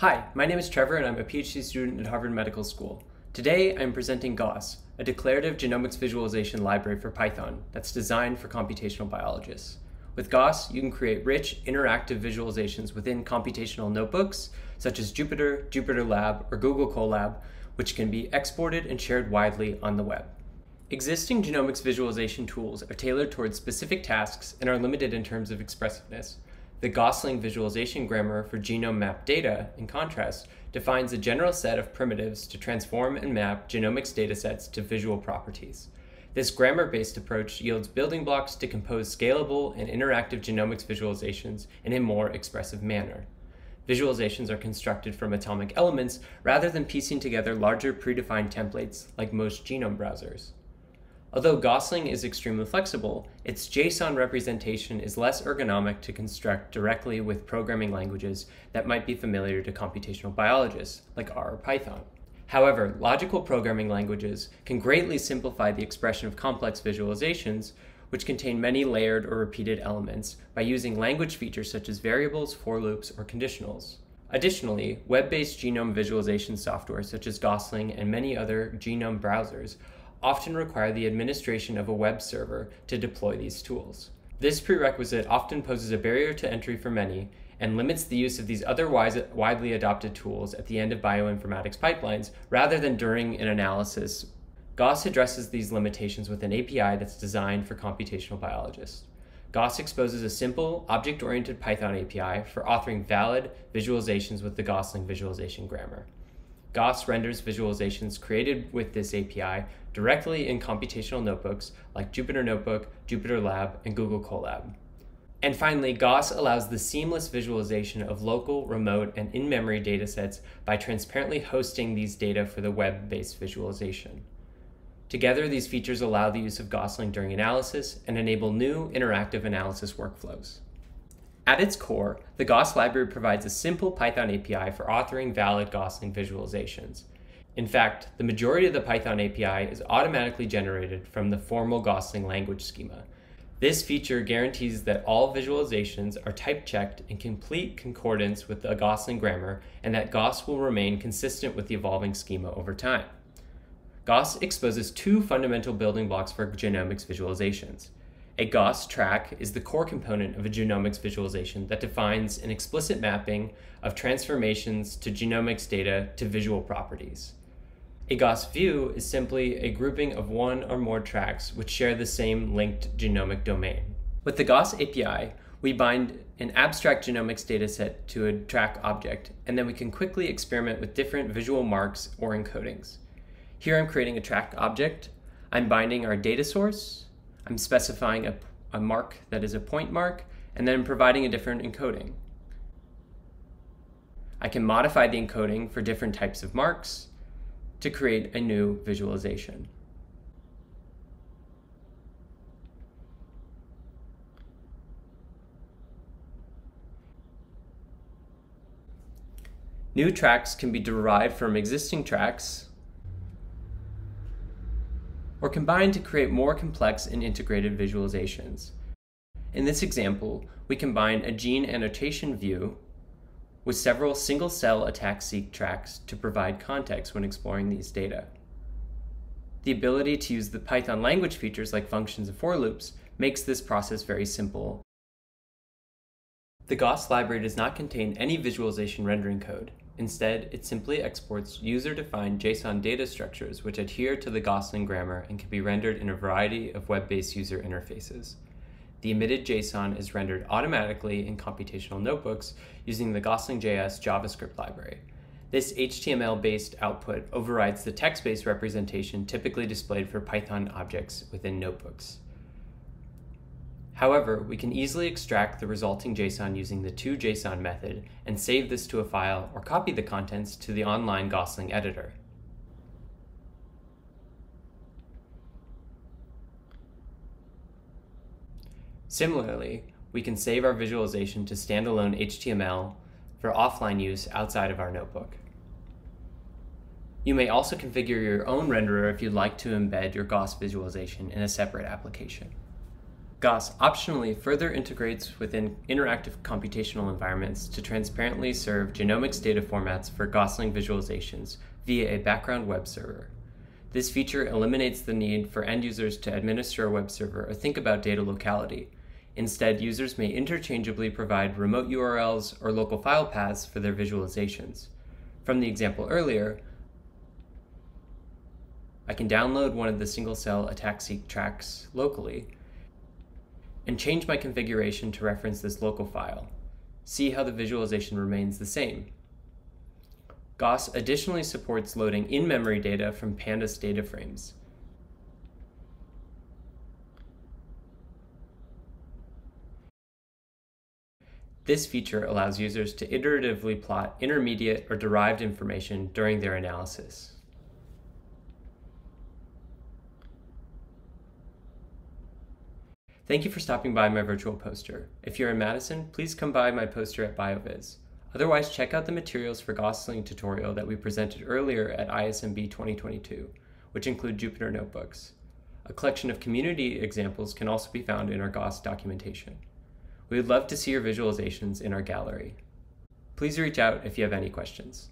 Hi, my name is Trevor and I'm a PhD student at Harvard Medical School. Today I'm presenting Gos, a declarative genomics visualization library for Python that's designed for computational biologists. With Gos, you can create rich, interactive visualizations within computational notebooks, such as Jupyter, Jupyter Lab, or Google Colab, which can be exported and shared widely on the web. Existing genomics visualization tools are tailored towards specific tasks and are limited in terms of expressiveness, the Gosling visualization grammar for genome map data, in contrast, defines a general set of primitives to transform and map genomics datasets to visual properties. This grammar based approach yields building blocks to compose scalable and interactive genomics visualizations in a more expressive manner. Visualizations are constructed from atomic elements rather than piecing together larger predefined templates like most genome browsers. Although Gosling is extremely flexible, its JSON representation is less ergonomic to construct directly with programming languages that might be familiar to computational biologists, like R or Python. However, logical programming languages can greatly simplify the expression of complex visualizations, which contain many layered or repeated elements, by using language features such as variables, for loops, or conditionals. Additionally, web based genome visualization software such as Gosling and many other genome browsers often require the administration of a web server to deploy these tools. This prerequisite often poses a barrier to entry for many and limits the use of these otherwise widely adopted tools at the end of bioinformatics pipelines rather than during an analysis. Gos addresses these limitations with an API that's designed for computational biologists. Gos exposes a simple, object oriented Python API for authoring valid visualizations with the Gosling visualization grammar. Gos renders visualizations created with this API directly in computational notebooks like Jupyter Notebook, Jupyter Lab, and Google Colab. And finally, Gos allows the seamless visualization of local, remote, and in memory datasets by transparently hosting these data for the web based visualization. Together, these features allow the use of Gosling during analysis and enable new interactive analysis workflows. At its core, the Gos library provides a simple Python API for authoring valid Gosling visualizations. In fact, the majority of the Python API is automatically generated from the formal Gosling language schema. This feature guarantees that all visualizations are type checked in complete concordance with the Gosling grammar and that Gos will remain consistent with the evolving schema over time. Gos exposes two fundamental building blocks for genomics visualizations. A Gos track is the core component of a genomics visualization that defines an explicit mapping of transformations to genomics data to visual properties. A Gos view is simply a grouping of one or more tracks which share the same linked genomic domain. With the Gos API, we bind an abstract genomics dataset to a track object, and then we can quickly experiment with different visual marks or encodings. Here I'm creating a track object. I'm binding our data source, I'm specifying a, a mark that is a point mark, and then I'm providing a different encoding. I can modify the encoding for different types of marks to create a new visualization. New tracks can be derived from existing tracks or combined to create more complex and integrated visualizations. In this example, we combine a gene annotation view with several single-cell ATAC-seq tracks to provide context when exploring these data. The ability to use the Python language features like functions and for loops makes this process very simple. The Gos library does not contain any visualization rendering code, Instead, it simply exports user-defined JSON data structures which adhere to the Gosling grammar and can be rendered in a variety of web-based user interfaces. The emitted JSON is rendered automatically in computational notebooks using the Gosling.js JavaScript library. This HTML-based output overrides the text-based representation typically displayed for Python objects within notebooks. However, we can easily extract the resulting JSON using the toJSON method and save this to a file or copy the contents to the online Gosling editor. Similarly, we can save our visualization to standalone HTML for offline use outside of our notebook. You may also configure your own renderer if you'd like to embed your Gos visualization in a separate application. GOS optionally further integrates within interactive computational environments to transparently serve genomics data formats for Gosling visualizations via a background web server. This feature eliminates the need for end users to administer a web server or think about data locality. Instead, users may interchangeably provide remote URLs or local file paths for their visualizations. From the example earlier, I can download one of the single cell ATAC-seq tracks locally and change my configuration to reference this local file. See how the visualization remains the same. GOS additionally supports loading in-memory data from Pandas data frames. This feature allows users to iteratively plot intermediate or derived information during their analysis. Thank you for stopping by my virtual poster. If you're in Madison, please come by my poster at BioVis. Otherwise, check out the materials for Gosling tutorial that we presented earlier at ISMB 2022, which include Jupyter Notebooks. A collection of community examples can also be found in our GOS documentation. We would love to see your visualizations in our gallery. Please reach out if you have any questions.